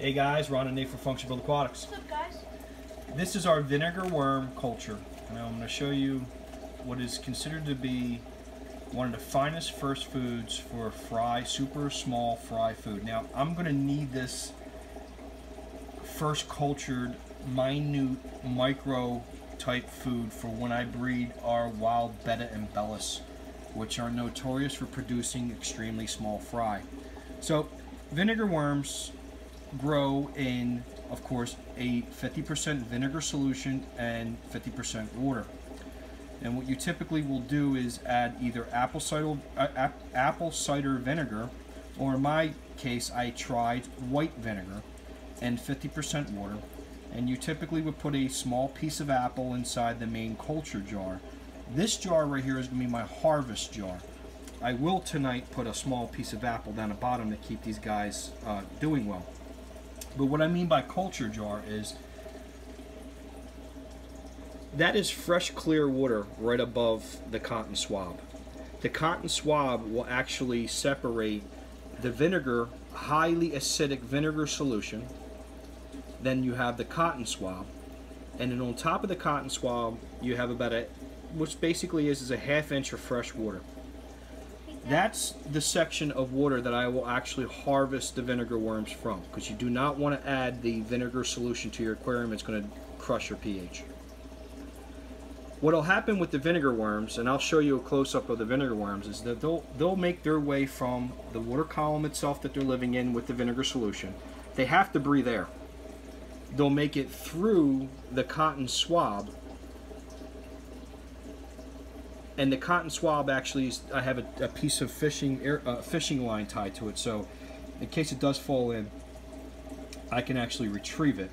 Hey guys, Ron and Nate for FunctionBuilt Aquatics. What's up, guys? This is our vinegar worm culture. And I'm going to show you what is considered to be one of the finest first foods for fry, super small fry food. Now, I'm going to need this first cultured, minute, micro type food for when I breed our wild betta imbellis, which are notorious for producing extremely small fry. So, vinegar worms grow in, of course, a 50% vinegar solution and 50% water. And what you typically will do is add either apple cider, uh, apple cider vinegar, or in my case, I tried white vinegar and 50% water. And you typically would put a small piece of apple inside the main culture jar. This jar right here is going to be my harvest jar. I will tonight put a small piece of apple down the bottom to keep these guys uh, doing well. But what I mean by culture jar is that is fresh clear water right above the cotton swab. The cotton swab will actually separate the vinegar, highly acidic vinegar solution. Then you have the cotton swab. And then on top of the cotton swab, you have about a, which basically is, is a half inch of fresh water. That's the section of water that I will actually harvest the vinegar worms from because you do not want to add the vinegar solution to your aquarium. It's going to crush your pH. What will happen with the vinegar worms, and I'll show you a close-up of the vinegar worms, is that they'll, they'll make their way from the water column itself that they're living in with the vinegar solution. They have to breathe air. They'll make it through the cotton swab and the cotton swab actually is, I have a, a piece of fishing air, uh, fishing line tied to it. So in case it does fall in I can actually retrieve it.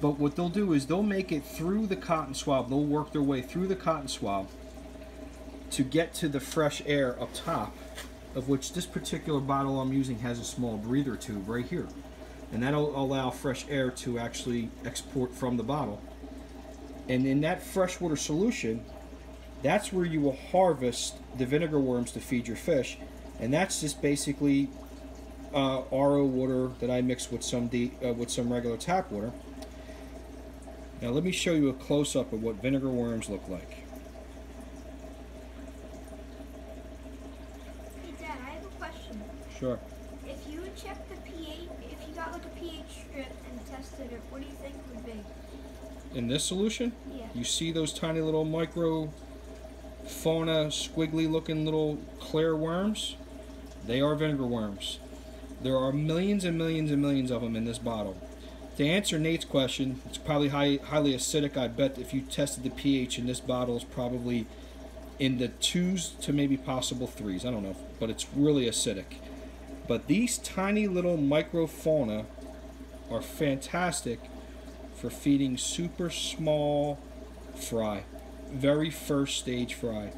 But what they'll do is they'll make it through the cotton swab. They'll work their way through the cotton swab to get to the fresh air up top of which this particular bottle I'm using has a small breather tube right here. And that'll allow fresh air to actually export from the bottle. And in that freshwater solution that's where you will harvest the vinegar worms to feed your fish. And that's just basically uh, RO water that I mix with some uh, with some regular tap water. Now let me show you a close-up of what vinegar worms look like. Hey Dad, I have a question. Sure. If you would check the pH, if you got like a pH strip and tested it, what do you think would be? In this solution? Yeah. You see those tiny little micro fauna squiggly looking little clear worms, they are vinegar worms. There are millions and millions and millions of them in this bottle. To answer Nate's question, it's probably high, highly acidic. I bet if you tested the pH in this bottle, it's probably in the twos to maybe possible threes. I don't know, but it's really acidic. But these tiny little microfauna are fantastic for feeding super small fry very first stage fry.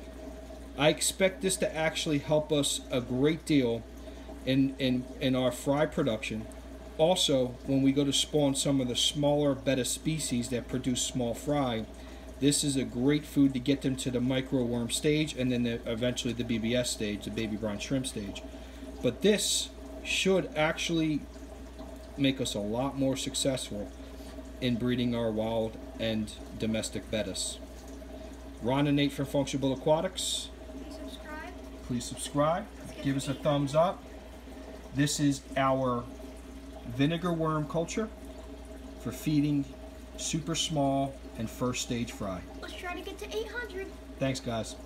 I expect this to actually help us a great deal in, in, in our fry production. Also, when we go to spawn some of the smaller betta species that produce small fry, this is a great food to get them to the micro worm stage and then the, eventually the BBS stage, the baby brine shrimp stage. But this should actually make us a lot more successful in breeding our wild and domestic bettas. Ron and Nate from FunctionBuilt Aquatics. Please subscribe. Please subscribe. Give us a thumbs up. This is our vinegar worm culture for feeding super small and first stage fry. Let's try to get to 800. Thanks, guys.